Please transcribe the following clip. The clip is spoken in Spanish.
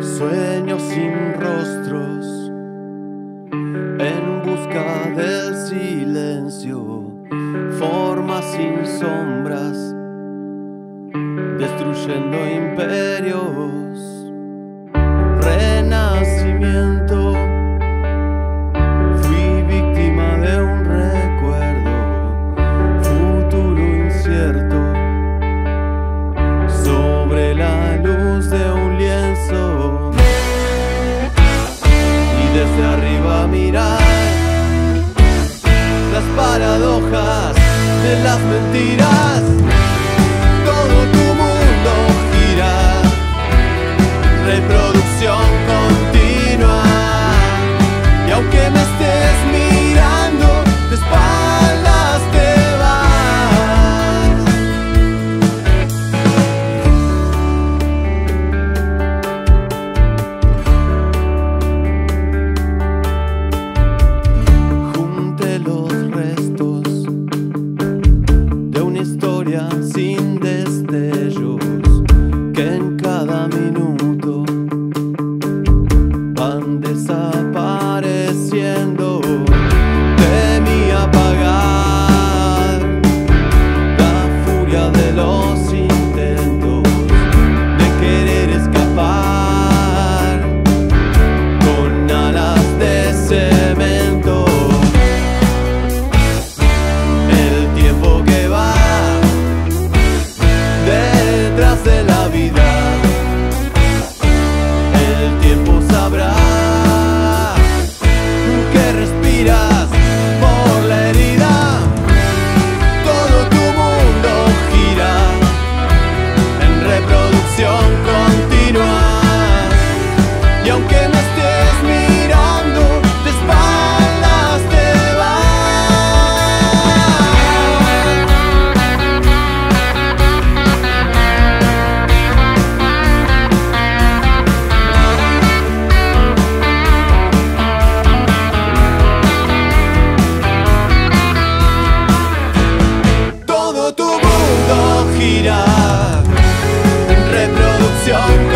Sueños sin rostros, en busca del silencio, formas sin sombras, destruyendo imperios, las mentiras. una historia sin destellos que en cada minuto van desapareciendo. canción